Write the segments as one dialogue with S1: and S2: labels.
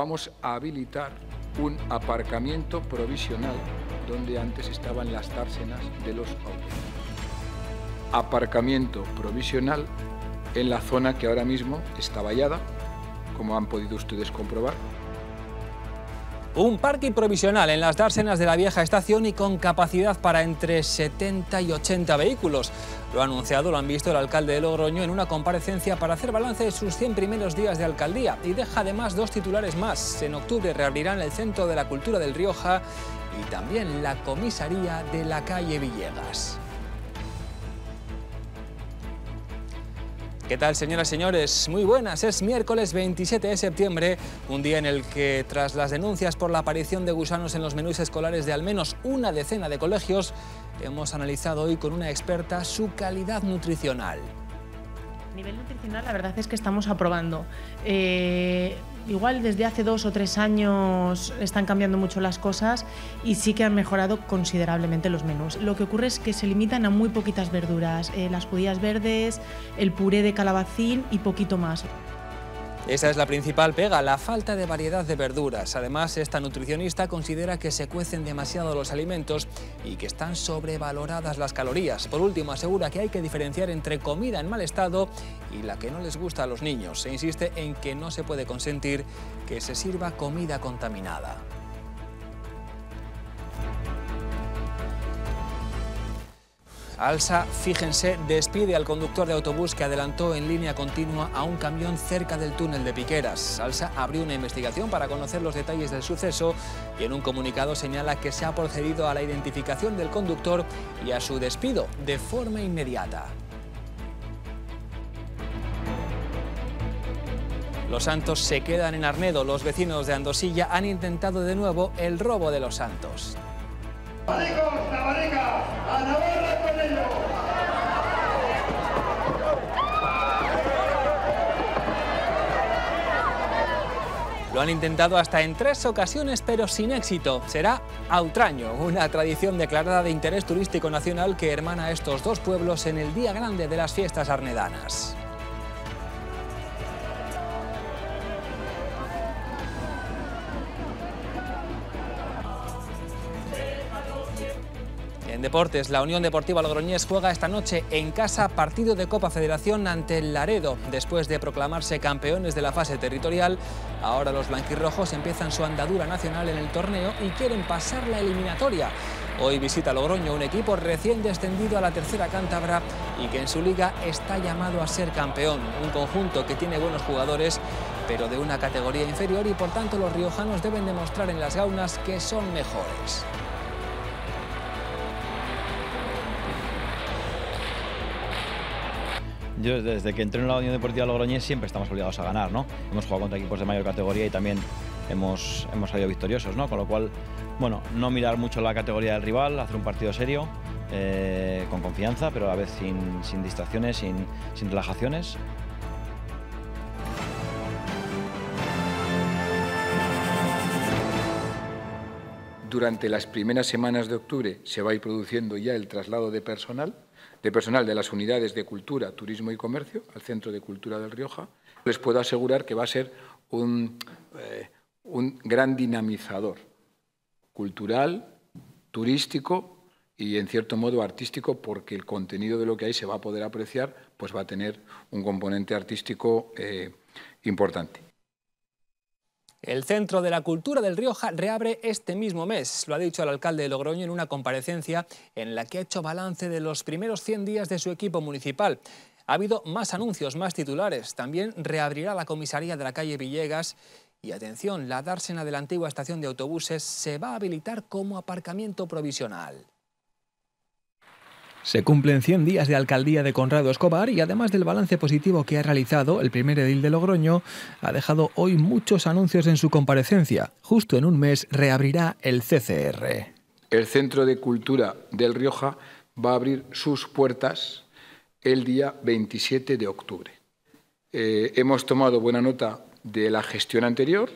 S1: vamos a habilitar un aparcamiento provisional donde antes estaban las dársenas de los autos. Aparcamiento provisional en la zona que ahora mismo está vallada, como han podido ustedes comprobar.
S2: Un parking provisional en las dársenas de la vieja estación y con capacidad para entre 70 y 80 vehículos. Lo ha anunciado, lo han visto el alcalde de Logroño en una comparecencia para hacer balance de sus 100 primeros días de alcaldía y deja además dos titulares más. En octubre reabrirán el Centro de la Cultura del Rioja y también la comisaría de la calle Villegas. ¿Qué tal, señoras y señores? Muy buenas. Es miércoles 27 de septiembre, un día en el que, tras las denuncias por la aparición de gusanos en los menús escolares de al menos una decena de colegios, hemos analizado hoy con una experta su calidad nutricional.
S3: A nivel nutricional, la verdad es que estamos aprobando. Eh, igual desde hace dos o tres años están cambiando mucho las cosas y sí que han mejorado considerablemente los menús. Lo que ocurre es que se limitan a muy poquitas verduras, eh, las judías verdes, el puré de calabacín y poquito más.
S2: Esa es la principal pega, la falta de variedad de verduras. Además, esta nutricionista considera que se cuecen demasiado los alimentos y que están sobrevaloradas las calorías. Por último, asegura que hay que diferenciar entre comida en mal estado y la que no les gusta a los niños. Se insiste en que no se puede consentir que se sirva comida contaminada. Alsa, fíjense, despide al conductor de autobús que adelantó en línea continua a un camión cerca del túnel de Piqueras. Alsa abrió una investigación para conocer los detalles del suceso y en un comunicado señala que se ha procedido a la identificación del conductor y a su despido de forma inmediata. Los santos se quedan en Arnedo. Los vecinos de Andosilla han intentado de nuevo el robo de los santos. Lo han intentado hasta en tres ocasiones, pero sin éxito. Será Autraño, una tradición declarada de interés turístico nacional que hermana a estos dos pueblos en el día grande de las fiestas arnedanas. Deportes, la Unión Deportiva Logroñés juega esta noche en casa partido de Copa Federación ante el Laredo. Después de proclamarse campeones de la fase territorial, ahora los blanquirrojos empiezan su andadura nacional en el torneo y quieren pasar la eliminatoria. Hoy visita Logroño un equipo recién descendido a la tercera cántabra y que en su liga está llamado a ser campeón. Un conjunto que tiene buenos jugadores, pero de una categoría inferior y por tanto los riojanos deben demostrar en las gaunas que son mejores.
S4: Yo desde que entré en la Unión Deportiva Logroñés siempre estamos obligados a ganar, ¿no? Hemos jugado contra equipos de mayor categoría y también hemos, hemos salido victoriosos, ¿no? Con lo cual, bueno, no mirar mucho la categoría del rival, hacer un partido serio, eh, con confianza, pero a la vez sin, sin distracciones, sin, sin relajaciones.
S1: Durante las primeras semanas de octubre se va a ir produciendo ya el traslado de personal de personal de las unidades de cultura, turismo y comercio al Centro de Cultura del Rioja. Les puedo asegurar que va a ser un, eh, un gran dinamizador cultural, turístico y en cierto modo artístico porque el contenido de lo que hay se va a poder apreciar, pues va a tener un componente artístico eh, importante.
S2: El Centro de la Cultura del Rioja reabre este mismo mes, lo ha dicho el alcalde de Logroño en una comparecencia en la que ha hecho balance de los primeros 100 días de su equipo municipal. Ha habido más anuncios, más titulares. También reabrirá la comisaría de la calle Villegas y atención, la dársena de la antigua estación de autobuses se va a habilitar como aparcamiento provisional. Se cumplen 100 días de alcaldía de Conrado Escobar y además del balance positivo que ha realizado, el primer edil de Logroño ha dejado hoy muchos anuncios en su comparecencia. Justo en un mes reabrirá el CCR.
S1: El Centro de Cultura del Rioja va a abrir sus puertas el día 27 de octubre. Eh, hemos tomado buena nota de la gestión anterior,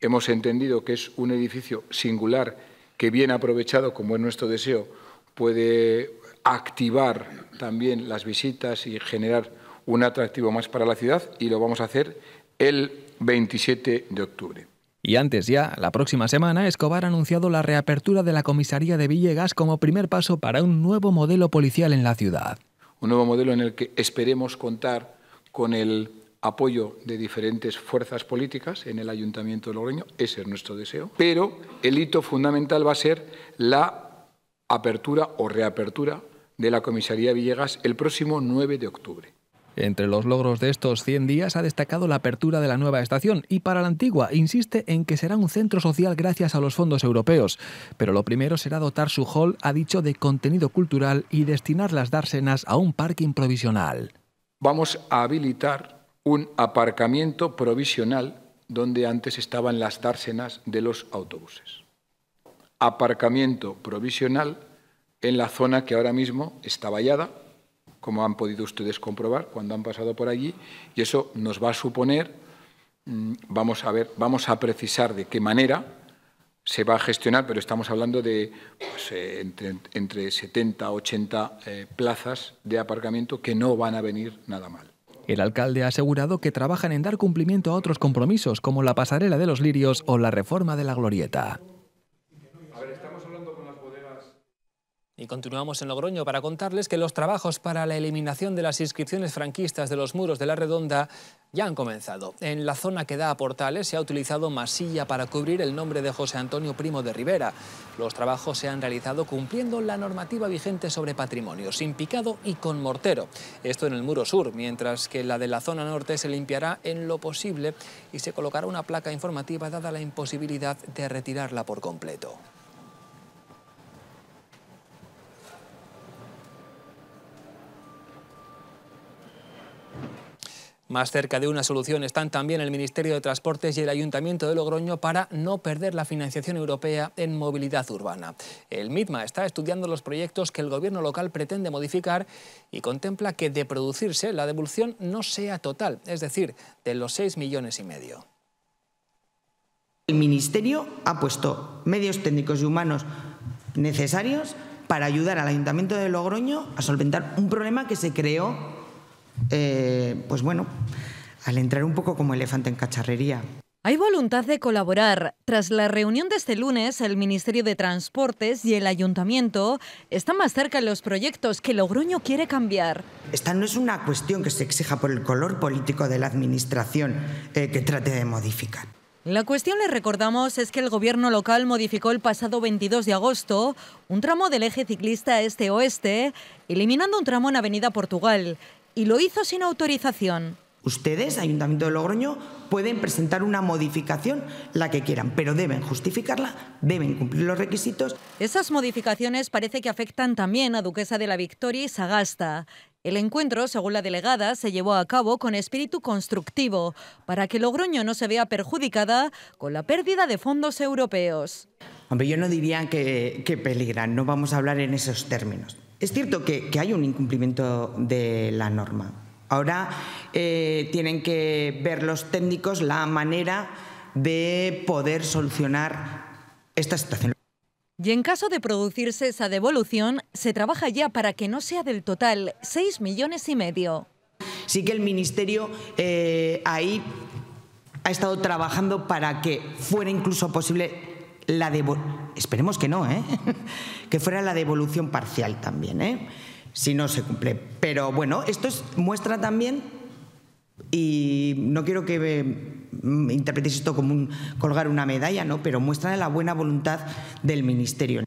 S1: hemos entendido que es un edificio singular que bien aprovechado, como es nuestro deseo, puede activar también las visitas y generar un atractivo más para la ciudad y lo vamos a hacer el 27 de octubre.
S2: Y antes ya, la próxima semana, Escobar ha anunciado la reapertura de la comisaría de Villegas como primer paso para un nuevo modelo policial en la ciudad.
S1: Un nuevo modelo en el que esperemos contar con el apoyo de diferentes fuerzas políticas en el Ayuntamiento de Logroño, ese es nuestro deseo, pero el hito fundamental va a ser la apertura o reapertura de la comisaría Villegas el próximo 9 de octubre.
S2: Entre los logros de estos 100 días ha destacado la apertura de la nueva estación y para la antigua insiste en que será un centro social gracias a los fondos europeos. Pero lo primero será dotar su hall, ha dicho, de contenido cultural y destinar las dársenas a un parking provisional.
S1: Vamos a habilitar un aparcamiento provisional donde antes estaban las dársenas de los autobuses. Aparcamiento provisional en la zona que ahora mismo está vallada, como han podido ustedes comprobar cuando han pasado por allí, y eso nos va a suponer, mm, vamos a ver, vamos a precisar de qué manera se va a gestionar, pero estamos hablando de pues, eh, entre, 70 a 80 eh, plazas de aparcamiento que no van a venir nada mal.
S2: El alcalde ha asegurado que trabajan en dar cumplimiento a otros compromisos como la pasarela de los lirios o la reforma de la glorieta. Y continuamos en Logroño para contarles que los trabajos para la eliminación de las inscripciones franquistas de los muros de la Redonda ya han comenzado. En la zona que da a Portales se ha utilizado masilla para cubrir el nombre de José Antonio Primo de Rivera. Los trabajos se han realizado cumpliendo la normativa vigente sobre patrimonio, sin picado y con mortero. Esto en el muro sur, mientras que la de la zona norte se limpiará en lo posible y se colocará una placa informativa dada la imposibilidad de retirarla por completo. Más cerca de una solución están también el Ministerio de Transportes y el Ayuntamiento de Logroño para no perder la financiación europea en movilidad urbana. El MITMA está estudiando los proyectos que el gobierno local pretende modificar y contempla que de producirse la devolución no sea total, es decir, de los 6 millones y medio.
S5: El Ministerio ha puesto medios técnicos y humanos necesarios para ayudar al Ayuntamiento de Logroño a solventar un problema que se creó eh, pues bueno, al entrar un poco como elefante en cacharrería.
S6: Hay voluntad de colaborar. Tras la reunión de este lunes, el Ministerio de Transportes y el Ayuntamiento están más cerca en los proyectos que Logroño quiere cambiar.
S5: Esta no es una cuestión que se exija por el color político de la Administración eh, que trate de modificar.
S6: La cuestión, le recordamos, es que el gobierno local modificó el pasado 22 de agosto un tramo del eje ciclista este-oeste, eliminando un tramo en Avenida Portugal y lo hizo sin autorización.
S5: Ustedes, Ayuntamiento de Logroño, pueden presentar una modificación, la que quieran, pero deben justificarla, deben cumplir los requisitos.
S6: Esas modificaciones parece que afectan también a Duquesa de la Victoria y Sagasta. El encuentro, según la delegada, se llevó a cabo con espíritu constructivo, para que Logroño no se vea perjudicada con la pérdida de fondos europeos.
S5: Hombre, yo no diría que, que peligran, no vamos a hablar en esos términos. Es cierto que, hay un incumplimiento de la norma. Ahora eh, tienen que ver los técnicos la manera de poder solucionar esta situación.
S6: Y en caso de producirse esa devolución, se trabaja ya para que no sea del total 6 millones y medio.
S5: Sí que el Ministerio eh, ahí ha estado trabajando para que fuera incluso posible la esperemos que no, ¿eh? que fuera la devolución parcial también, ¿eh? si no se cumple. Pero bueno, esto muestra también, y no quiero que me interpretéis esto como un, colgar una medalla, ¿no? pero muestra la buena voluntad del Ministerio.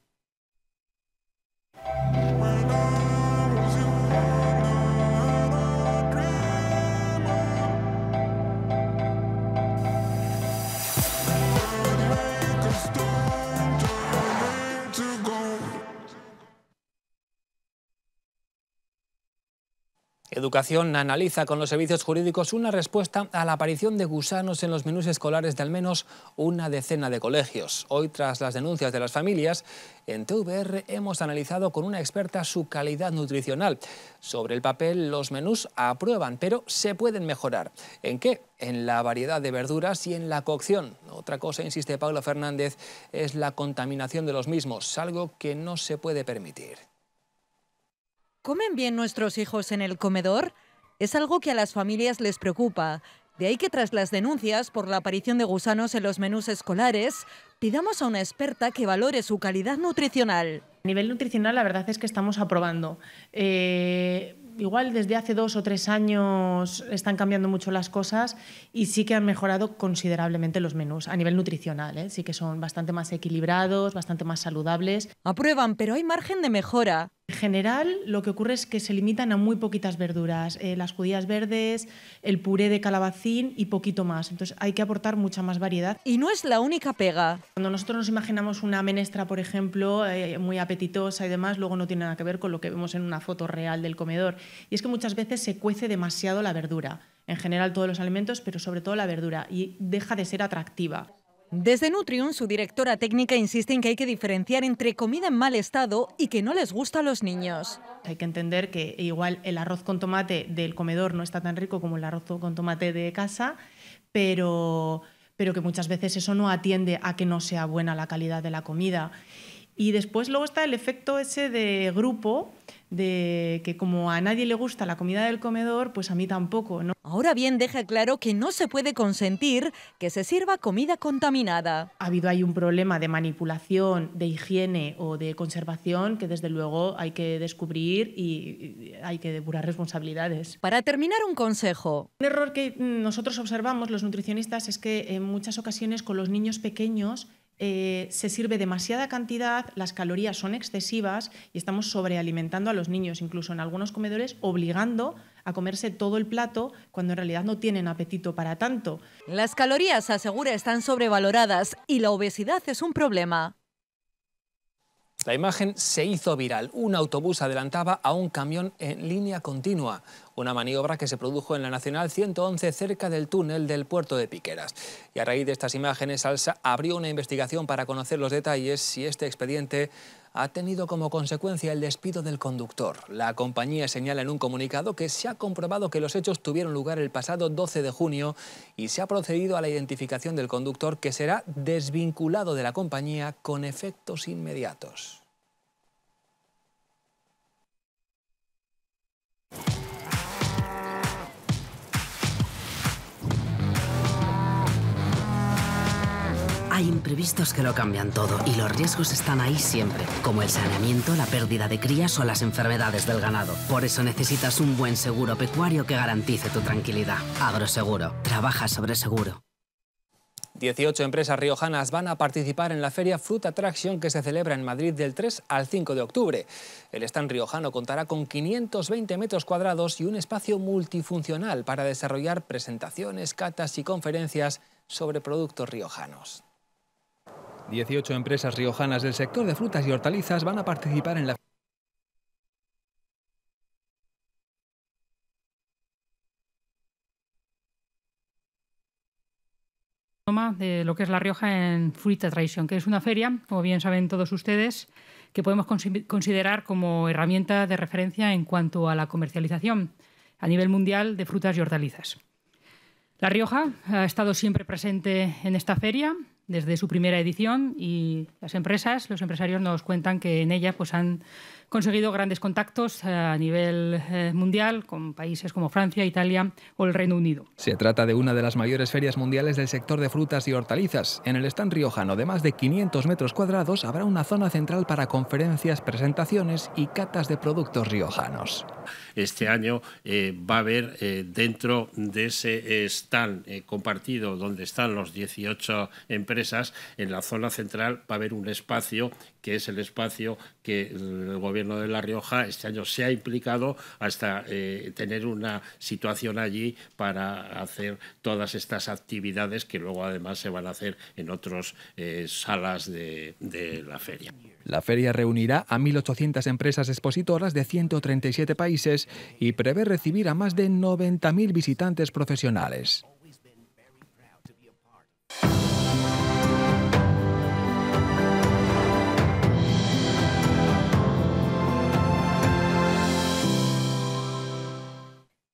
S2: Educación analiza con los servicios jurídicos una respuesta a la aparición de gusanos en los menús escolares de al menos una decena de colegios. Hoy, tras las denuncias de las familias, en TVR hemos analizado con una experta su calidad nutricional. Sobre el papel, los menús aprueban, pero se pueden mejorar. ¿En qué? En la variedad de verduras y en la cocción. Otra cosa, insiste Pablo Fernández, es la contaminación de los mismos, algo que no se puede permitir.
S6: ¿Comen bien nuestros hijos en el comedor? Es algo que a las familias les preocupa. De ahí que tras las denuncias por la aparición de gusanos en los menús escolares, pidamos a una experta que valore su calidad nutricional.
S3: A nivel nutricional, la verdad es que estamos aprobando. Eh, igual desde hace dos o tres años están cambiando mucho las cosas y sí que han mejorado considerablemente los menús a nivel nutricional. ¿eh? Sí que son bastante más equilibrados, bastante más saludables.
S6: Aprueban, pero hay margen de mejora.
S3: En general, lo que ocurre es que se limitan a muy poquitas verduras, eh, las judías verdes, el puré de calabacín y poquito más. Entonces hay que aportar mucha más variedad.
S6: Y no es la única pega.
S3: Cuando nosotros nos imaginamos una menestra, por ejemplo, eh, muy apetitosa y demás, luego no tiene nada que ver con lo que vemos en una foto real del comedor. Y es que muchas veces se cuece demasiado la verdura. En general todos los alimentos, pero sobre todo la verdura, y deja de ser atractiva.
S6: Desde Nutrium, su directora técnica insiste en que hay que diferenciar entre comida en mal estado y que no les gusta a los niños.
S3: Hay que entender que igual el arroz con tomate del comedor no está tan rico como el arroz con tomate de casa, pero, pero que muchas veces eso no atiende a que no sea buena la calidad de la comida. Y después luego está el efecto ese de grupo, de que como a nadie le gusta la comida del comedor, pues a mí tampoco. ¿no?
S6: Ahora bien, deja claro que no se puede consentir que se sirva comida contaminada.
S3: Ha habido ahí un problema de manipulación, de higiene o de conservación que desde luego hay que descubrir y hay que depurar responsabilidades.
S6: Para terminar, un consejo.
S3: Un error que nosotros observamos los nutricionistas es que en muchas ocasiones con los niños pequeños eh, se sirve demasiada cantidad, las calorías son excesivas y estamos sobrealimentando a los niños, incluso en algunos comedores, obligando a comerse todo el plato cuando en realidad no tienen apetito para tanto.
S6: Las calorías, asegura, están sobrevaloradas y la obesidad es un problema.
S2: La imagen se hizo viral. Un autobús adelantaba a un camión en línea continua. Una maniobra que se produjo en la Nacional 111 cerca del túnel del puerto de Piqueras. Y a raíz de estas imágenes, Alsa abrió una investigación para conocer los detalles si este expediente ha tenido como consecuencia el despido del conductor. La compañía señala en un comunicado que se ha comprobado que los hechos tuvieron lugar el pasado 12 de junio y se ha procedido a la identificación del conductor que será desvinculado de la compañía con efectos inmediatos.
S7: Hay imprevistos que lo cambian todo y los riesgos están ahí siempre, como el saneamiento, la pérdida de crías o las enfermedades del ganado. Por eso necesitas un buen seguro pecuario que garantice tu tranquilidad. Agroseguro. Trabaja sobre seguro.
S2: 18 empresas riojanas van a participar en la feria Fruit Attraction que se celebra en Madrid del 3 al 5 de octubre. El stand riojano contará con 520 metros cuadrados y un espacio multifuncional para desarrollar presentaciones, catas y conferencias sobre productos riojanos. 18 empresas riojanas del sector de frutas y hortalizas van a participar en la
S8: de lo que es La Rioja en Fruit Tradition, que es una feria, como bien saben todos ustedes, que podemos considerar como herramienta de referencia en cuanto a la comercialización a nivel mundial de frutas y hortalizas. La Rioja ha estado siempre presente en esta feria desde su primera edición y las empresas, los empresarios nos cuentan que en ella pues, han conseguido grandes contactos a nivel eh, mundial con países como Francia, Italia o el Reino Unido.
S2: Se trata de una de las mayores ferias mundiales del sector de frutas y hortalizas. En el stand riojano de más de 500 metros cuadrados habrá una zona central para conferencias, presentaciones y catas de productos riojanos.
S9: Este año eh, va a haber eh, dentro de ese stand compartido donde están los 18 empresas, en la zona central va a haber un espacio que es el espacio que el gobierno de La Rioja este año se ha implicado hasta eh, tener una situación allí para hacer todas estas actividades que luego además se van a hacer en otras eh, salas de, de la feria.
S2: La feria reunirá a 1.800 empresas expositoras de 137 países y prevé recibir a más de 90.000 visitantes profesionales.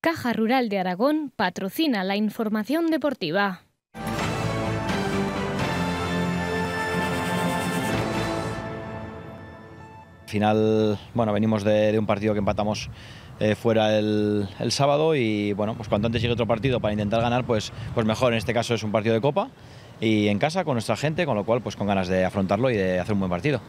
S10: Caja Rural de Aragón patrocina la información deportiva.
S4: Al final, bueno, venimos de, un partido que empatamos eh, fuera el, sábado y bueno, pues cuanto antes llegue otro partido para intentar ganar, pues, pues mejor. En este caso es un partido de copa y en casa con nuestra gente, con lo cual pues con ganas de afrontarlo y de hacer un buen partido.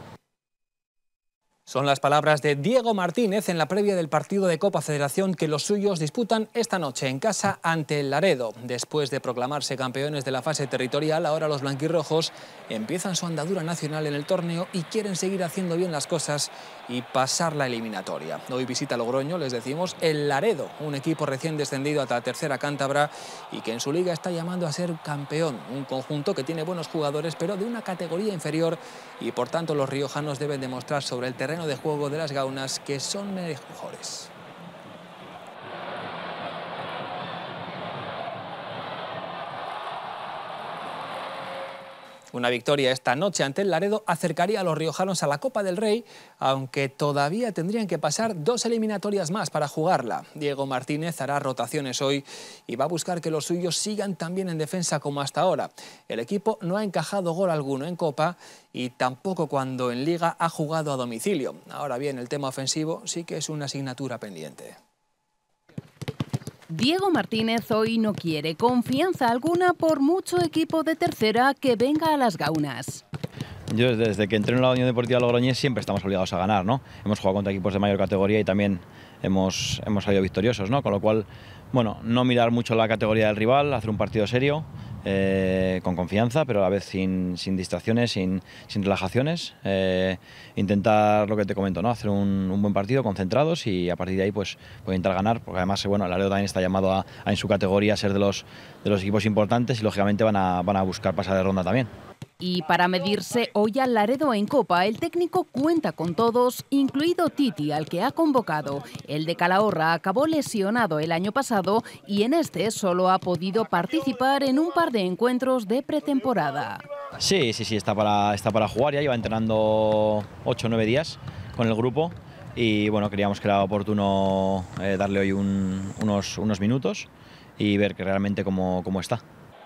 S2: Son las palabras de Diego Martínez en la previa del partido de Copa Federación que los suyos disputan esta noche en casa ante el Laredo. Después de proclamarse campeones de la fase territorial, ahora los blanquirrojos empiezan su andadura nacional en el torneo y quieren seguir haciendo bien las cosas y pasar la eliminatoria. Hoy visita Logroño, les decimos, el Laredo, un equipo recién descendido hasta la tercera cántabra y que en su liga está llamando a ser campeón. Un conjunto que tiene buenos jugadores, pero de una categoría inferior y por tanto los riojanos deben demostrar sobre el terreno de juego de las gaunas que son mejores. Una victoria esta noche ante el Laredo acercaría a los riojanos a la Copa del Rey, aunque todavía tendrían que pasar dos eliminatorias más para jugarla. Diego Martínez hará rotaciones hoy y va a buscar que los suyos sigan también en defensa como hasta ahora. El equipo no ha encajado gol alguno en Copa y tampoco cuando en Liga ha jugado a domicilio. Ahora bien, el tema ofensivo sí que es una asignatura pendiente.
S11: Diego Martínez hoy no quiere confianza alguna por mucho equipo de tercera que venga a las gaunas.
S4: Yo desde que entré en la Unión Deportiva Logroñés siempre estamos obligados a ganar, ¿no? Hemos jugado contra equipos de mayor categoría y también hemos, hemos salido victoriosos, ¿no? Con lo cual, bueno, no mirar mucho la categoría del rival, hacer un partido serio, eh, con confianza, pero a la vez sin, distracciones, sin, relajaciones. Eh, intentar lo que te comento, ¿no? hacer un, buen partido, concentrados y a partir de ahí pues, pues intentar ganar, porque además bueno, el Areo también está llamado a, en su categoría a ser de los, de los equipos importantes y lógicamente van a, van a buscar pasar de ronda también.
S11: Y para medirse hoy al Laredo en Copa, el técnico cuenta con todos, incluido Titi, al que ha convocado. El de Calahorra acabó lesionado el año pasado y en este solo ha podido participar en un par de encuentros de pretemporada.
S4: Sí, sí, sí, está para, está para jugar, ya lleva entrenando 8 o 9 días con el grupo y bueno, creíamos que era oportuno eh, darle hoy unos, unos minutos y ver que realmente cómo, cómo está.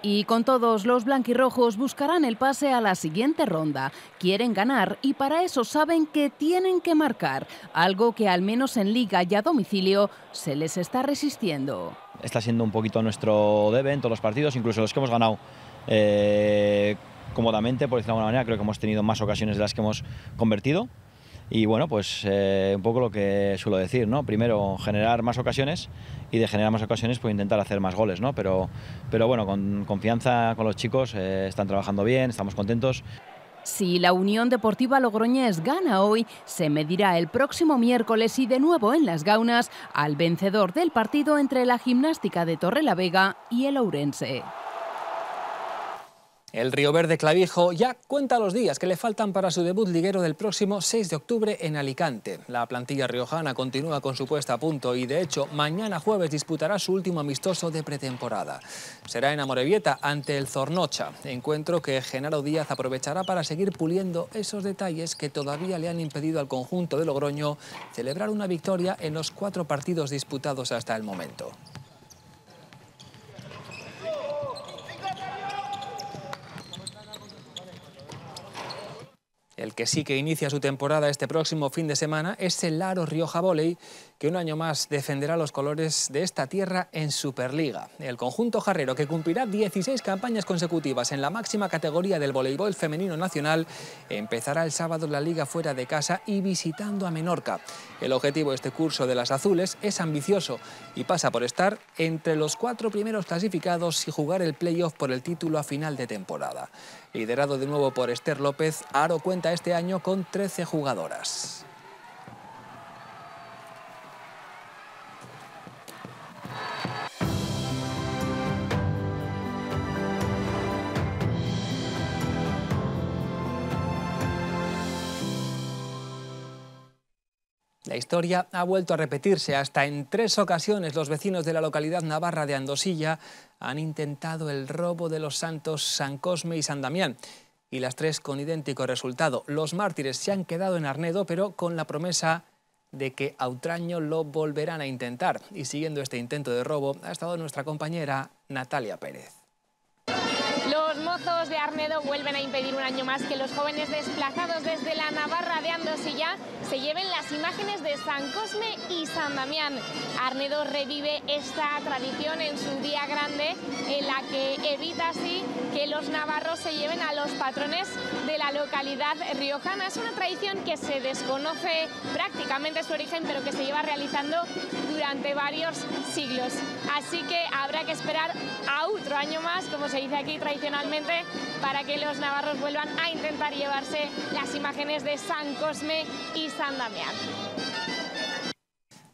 S11: Y con todos los blanquirrojos buscarán el pase a la siguiente ronda. Quieren ganar y para eso saben que tienen que marcar, algo que al menos en liga y a domicilio se les está resistiendo.
S4: Está siendo un poquito nuestro debe en todos los partidos, incluso los que hemos ganado eh, cómodamente, por decirlo de alguna manera. Creo que hemos tenido más ocasiones de las que hemos convertido. Y bueno, pues eh, un poco lo que suelo decir, ¿no? Primero generar más ocasiones y de generar más ocasiones pues intentar hacer más goles, ¿no? Pero, pero bueno, con confianza con los chicos, eh, están trabajando bien, estamos contentos.
S11: Si la Unión Deportiva Logroñés gana hoy, se medirá el próximo miércoles y de nuevo en las Gaunas al vencedor del partido entre la Gimnástica de Torrelavega y el Ourense.
S2: El Río Verde Clavijo ya cuenta los días que le faltan para su debut liguero del próximo 6 de octubre en Alicante. La plantilla riojana continúa con su puesta a punto y de hecho mañana jueves disputará su último amistoso de pretemporada. Será en Amorebieta ante el Zornocha, encuentro que Genaro Díaz aprovechará para seguir puliendo esos detalles que todavía le han impedido al conjunto de Logroño celebrar una victoria en los cuatro partidos disputados hasta el momento. Que sí que inicia su temporada este próximo fin de semana es el Laro Rioja Volley, que un año más defenderá los colores de esta tierra en Superliga. El conjunto jarrero, que cumplirá 16 campañas consecutivas en la máxima categoría del voleibol femenino nacional, empezará el sábado la liga fuera de casa y visitando a Menorca. El objetivo de este curso de las azules es ambicioso y pasa por estar entre los cuatro primeros clasificados y jugar el playoff por el título a final de temporada. Liderado de nuevo por Esther López, Aro cuenta este año con 13 jugadoras. La historia ha vuelto a repetirse. Hasta en tres ocasiones los vecinos de la localidad navarra de Andosilla han intentado el robo de los santos San Cosme y San Damián. Y las tres con idéntico resultado. Los mártires se han quedado en Arnedo, pero con la promesa de que a Utraño lo volverán a intentar. Y siguiendo este intento de robo ha estado nuestra compañera Natalia Pérez.
S12: Los pozos de Arnedo vuelven a impedir un año más que los jóvenes desplazados desde la Navarra de Andosilla se lleven las imágenes de San Cosme y San Damián. Arnedo revive esta tradición en su día grande en la que evita así que los navarros se lleven a los patrones de la localidad riojana. Es una tradición que se desconoce prácticamente su origen, pero que se lleva realizando durante varios siglos. Así que habrá que esperar a otro año más, como se dice aquí tradicionalmente, para que los navarros vuelvan a intentar llevarse las imágenes de San Cosme y San Damián.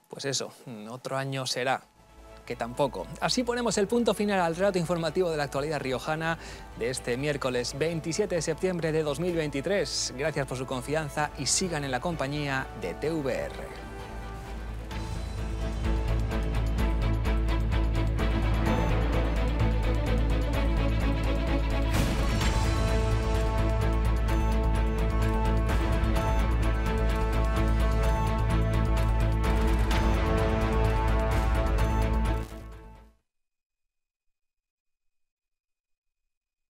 S2: Pues eso, otro año será que tampoco. Así ponemos el punto final al relato informativo de la actualidad riojana de este miércoles 27 de septiembre de 2023. Gracias por su confianza y sigan en la compañía de TVR.